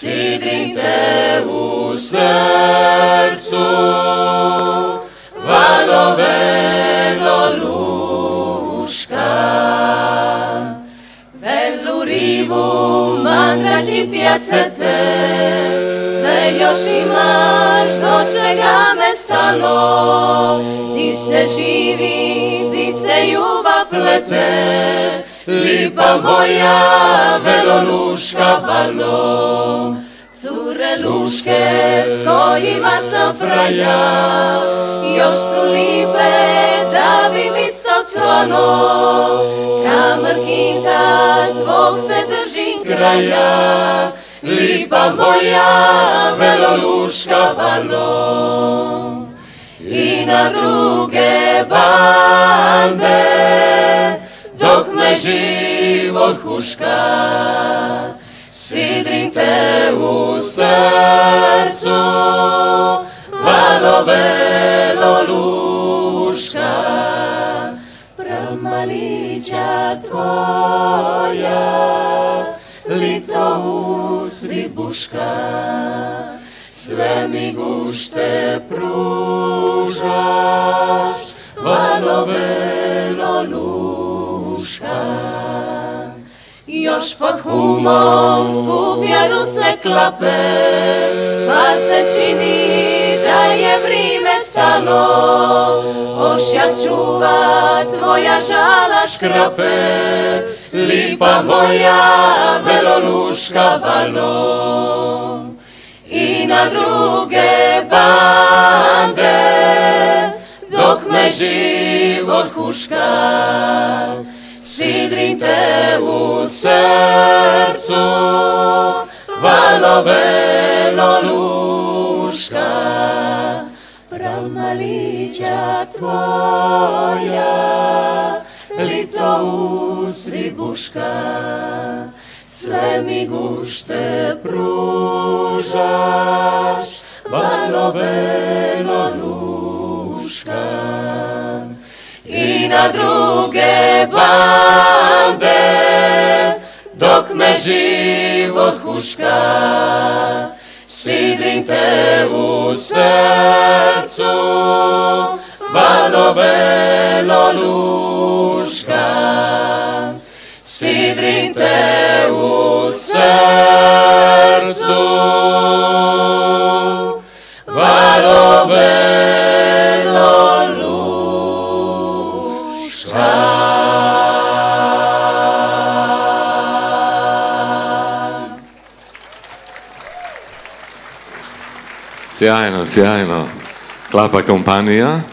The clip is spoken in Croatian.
Sidrite u srcu, valoveno luška. Velu rivu, mandraći pjacete, sve još imaš do čega me stalo. Ti se živi, ti se ljubav plete, lipa moja velonuška valo. Cure luške s kojima sam fraja, još su lipe da bi mi sto cvalo. Kamrkita tvog se držim kraja, lipa moja velonuška valo. I na druge bande, veloluška, premalića tvoja, lito usribuška, sve mi gušte pružaš, valo veloluška. Još pod humom skupljaju se klape, pa se čini vrime stalo. Ošjak čuva tvoja žala škrape, lipa moja velonuška valo. I na druge bande, dok me život huška, sidrite u srcu, pramalića tvoja, lito usri buška, sve mi gušte pružaš, valoveno luška. I na druge bande, dok me život huška, sidrite u srcu, βελολούσκα συντριντεού σέρτσου βαρο βελολούσκα Σιάινο, σιάινο. Κλάπα κομπάνια.